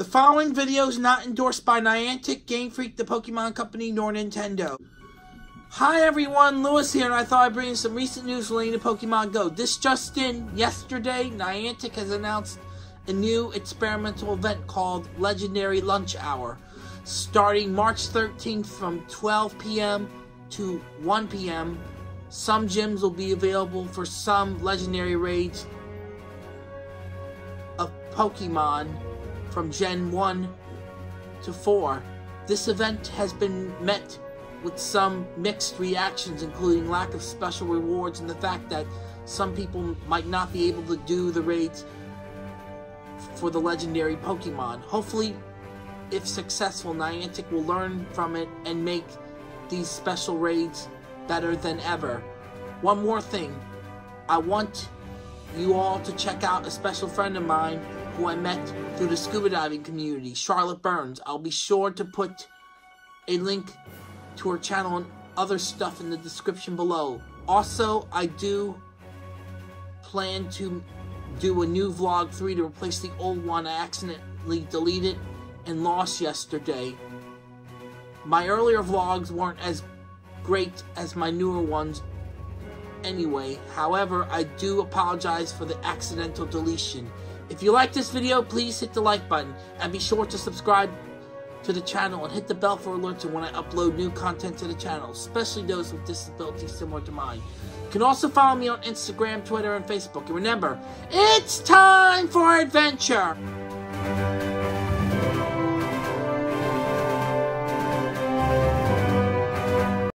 The following video is not endorsed by Niantic, Game Freak, the Pokemon Company, nor Nintendo. Hi everyone, Louis here, and I thought I'd bring you some recent news relating to Pokemon Go. This just in, yesterday, Niantic has announced a new experimental event called Legendary Lunch Hour. Starting March 13th from 12 p.m. to 1 p.m., some gyms will be available for some legendary raids of Pokemon from Gen 1 to 4. This event has been met with some mixed reactions, including lack of special rewards and the fact that some people might not be able to do the raids for the legendary Pokemon. Hopefully, if successful, Niantic will learn from it and make these special raids better than ever. One more thing. I want you all to check out a special friend of mine who I met through the scuba diving community, Charlotte Burns. I'll be sure to put a link to her channel and other stuff in the description below. Also, I do plan to do a new vlog 3 to replace the old one I accidentally deleted and lost yesterday. My earlier vlogs weren't as great as my newer ones anyway. However, I do apologize for the accidental deletion. If you like this video, please hit the like button and be sure to subscribe to the channel and hit the bell for alerts when I upload new content to the channel, especially those with disabilities similar to mine. You can also follow me on Instagram, Twitter, and Facebook. And remember, it's time for adventure!